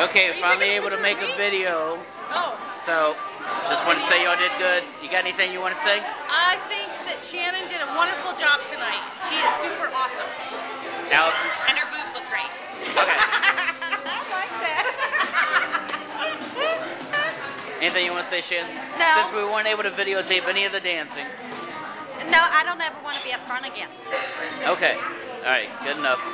Okay, finally able to make a video. Oh, So, just want to say y'all did good. You got anything you want to say? I think that Shannon did a wonderful job tonight. She is super awesome. Now. And her boobs look great. Okay. I like that. Anything you want to say, Shannon? No. Since we weren't able to videotape any of the dancing. no, I don't ever want to be up front again. Okay. All right. Good enough.